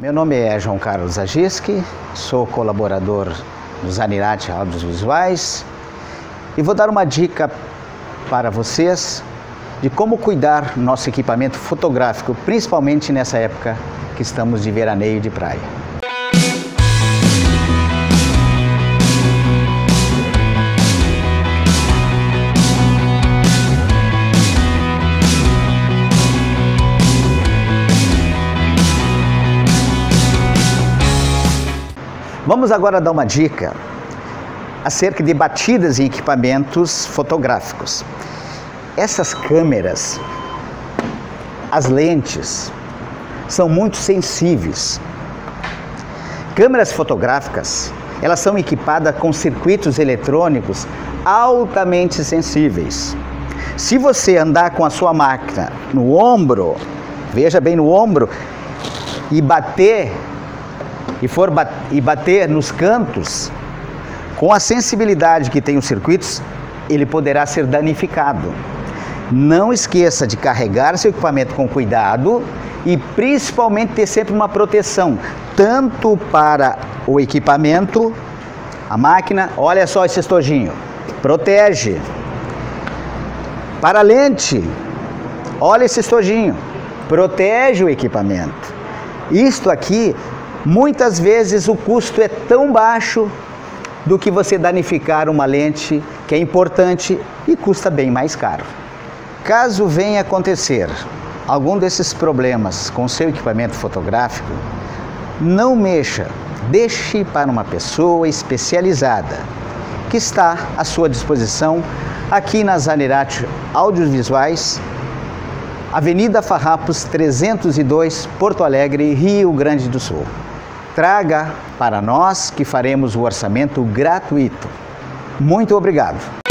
Meu nome é João Carlos Agiski, sou colaborador do Zanirate Audiovisuais e vou dar uma dica para vocês de como cuidar nosso equipamento fotográfico, principalmente nessa época que estamos de veraneio de praia. Vamos agora dar uma dica acerca de batidas em equipamentos fotográficos. Essas câmeras, as lentes, são muito sensíveis. Câmeras fotográficas, elas são equipadas com circuitos eletrônicos altamente sensíveis. Se você andar com a sua máquina no ombro, veja bem no ombro, e bater e for bat e bater nos cantos, com a sensibilidade que tem os circuitos, ele poderá ser danificado. Não esqueça de carregar seu equipamento com cuidado e principalmente ter sempre uma proteção, tanto para o equipamento, a máquina, olha só esse estojinho, protege. Para a lente, olha esse estojinho, protege o equipamento. Isto aqui Muitas vezes o custo é tão baixo do que você danificar uma lente que é importante e custa bem mais caro. Caso venha acontecer algum desses problemas com seu equipamento fotográfico, não mexa, deixe para uma pessoa especializada que está à sua disposição aqui na Zanirate Audiovisuais, Avenida Farrapos 302, Porto Alegre, Rio Grande do Sul. Traga para nós que faremos o orçamento gratuito. Muito obrigado.